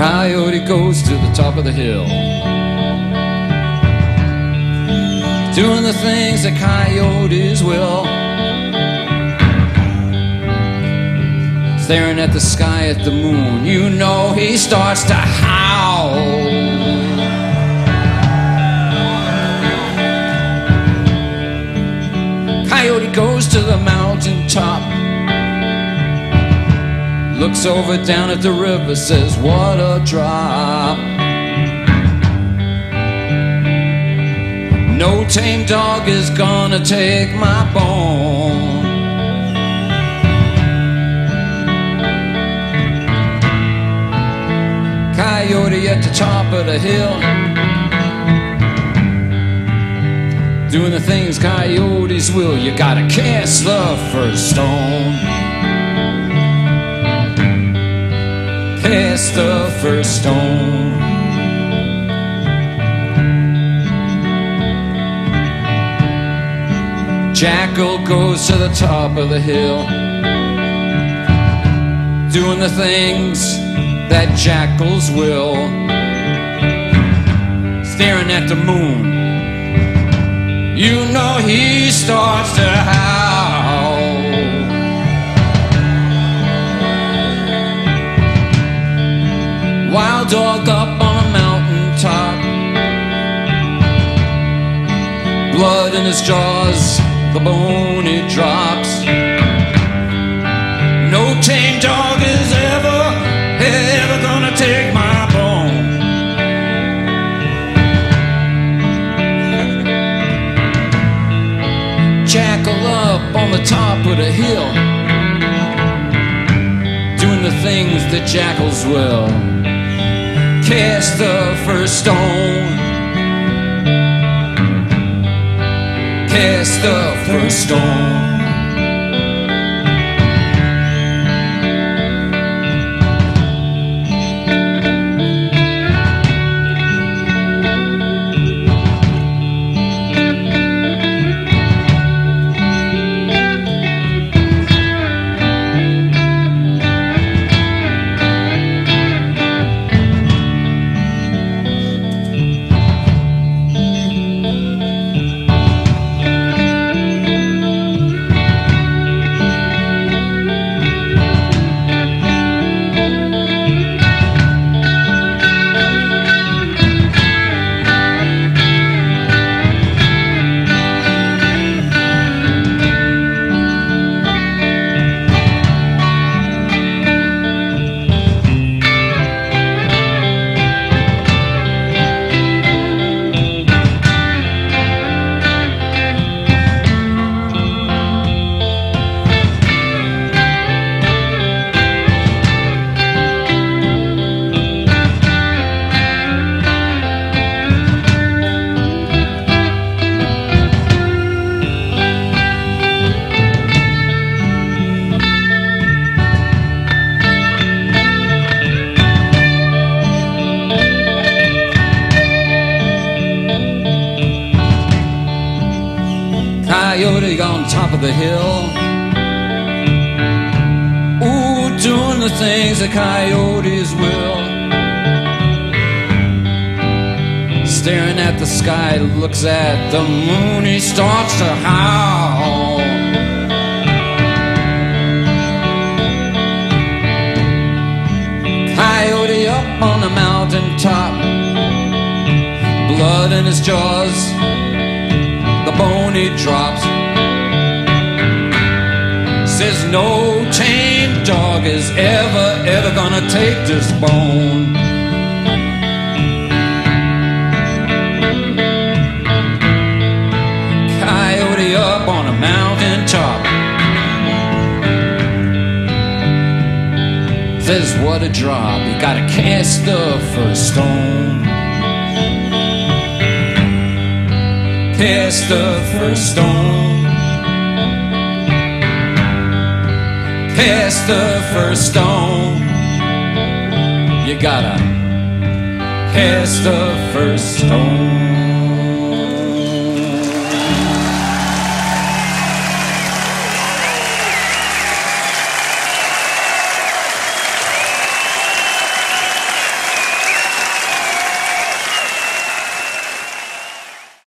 Coyote goes to the top of the hill. Doing the things that coyotes will. Staring at the sky at the moon, you know he starts to howl. Coyote goes to Looks over down at the river, says, What a drop. No tame dog is gonna take my bone. Coyote at the top of the hill. Doing the things coyotes will, you gotta cast the first stone. Cast the first stone. Jackal goes to the top of the hill, doing the things that jackals will, staring at the moon. You know he starts to howl. Dog up on a mountain top. Blood in his jaws, the bone he drops. No tame dog is ever, ever gonna take my bone. Jackal up on the top of the hill, doing the things that jackals will. Cast the first stone. Cast the first stone. Coyote on top of the hill. Ooh, doing the things that coyotes will. Staring at the sky, looks at the moon, he starts to howl. Coyote up on the mountain top, blood in his jaws the bone he drops. Is ever, ever gonna take this bone. Coyote up on a mountain top. Says what a drop, you gotta cast the first stone. cast the first stone. Cast the first stone. You gotta cast the first stone.